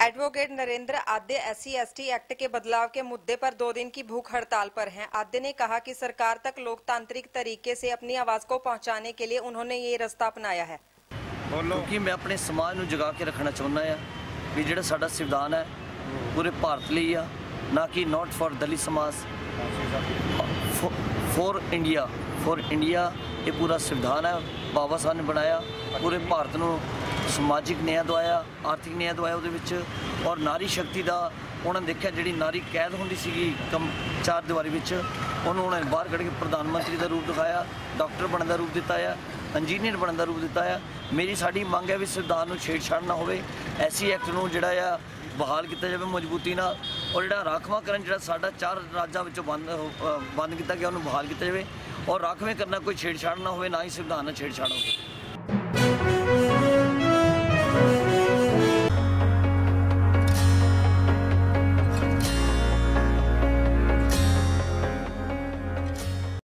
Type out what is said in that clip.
Advocate Narendra आद्य S C act के बदलाव के मुद्दे पर दो दिन की भूख हड़ताल पर हैं। आद्य ने कहा कि सरकार तक लोकतांत्रिक तरीके से अपनी आवाज़ को पहुँचाने के लिए उन्होंने ये रास्ता अपनाया है। क्योंकि मैं अपने समाज में जगा के रखना चाहना है कि जो ਸਾਡਾ है पूरे भारत लिए ਲਈ ਆ ਨਾ ਕਿ ਨਾਟ ਫॉर ਦਲੀ ਸਮਾਜ फॉर इंडिया ਫॉर ਇੰਡੀਆ ਇਹ ਪੂਰਾ ਸੰਵਿਧਾਨ ਹੈ ਬਾਬਾ ਸਾਹਿਬ ਨੇ ਬਣਾਇਆ ਪੂਰੇ ਭਾਰਤ ਸਮਾਜਿਕ ਨਿਆਂ ਦਵਾਇਆ, ਆਰਥਿਕ ਨਿਆਂ ਦਵਾਇਆ ਉਹਦੇ ਵਿੱਚ ਔਰ ਨਾਰੀ ਸ਼ਕਤੀ ਦਾ ਉਹਨਾਂ ਨੇ ਦੇਖਿਆ ਜਿਹੜੀ ਨਾਰੀ ਕੈਦ ਹੁੰਦੀ ਸੀਗੀ ਕਮ ਚਾਰ ਦੀਵਾਰੀ ਵਿੱਚ, ਉਹਨੂੰ ਉਹਨਾਂ ਨੇ ਬਾਹਰ ਕੱਢ ਕੇ ਪ੍ਰਧਾਨ ਮੰਤਰੀ ਦਾ ਰੂਪ ਦਿਖਾਇਆ, ਡਾਕਟਰ ਬਣਨ ਦਾ ਰੂਪ ਦਿੱਤਾ ਆ, ਇੰਜੀਨੀਅਰ ਬਣਨ ਦਾ ਰੂਪ ਦਿੱਤਾ ਆ। ਮੇਰੀ ਸਾਡੀ ਮੰਗ ਹੈ ਵੀ ਸੰਵਿਧਾਨ ਨੂੰ ਛੇੜਛਾੜ ਨਾ ਹੋਵੇ, ਐਸੀ ਐਕਟ ਨੂੰ ਜਿਹੜਾ ਆ ਬਹਾਲ ਕੀਤਾ ਜਾਵੇ ਮਜ਼ਬੂਤੀ ਨਾਲ ਔਰ ਜਿਹੜਾ ਰਾਖਵਾਂਕਰਨ ਜਿਹੜਾ ਸਾਡਾ ਚਾਰ ਰਾਜਾਂ ਵਿੱਚੋਂ ਬੰਦ ਹੋ- ਬੰਦ ਕੀਤਾ ਗਿਆ, ਉਹਨੂੰ ਬਹਾਲ ਕੀਤਾ ਜਾਵੇ ਔਰ ਰਾਖਵੇਂ ਕਰਨਾ ਕੋਈ ਛੇੜਛਾੜ ਨਾ ਹੋਵੇ, ਨਾ ਹੀ ਸੰਵਿਧਾਨ ਨਾਲ ਛੇੜਛਾੜ ਹੋਵੇ।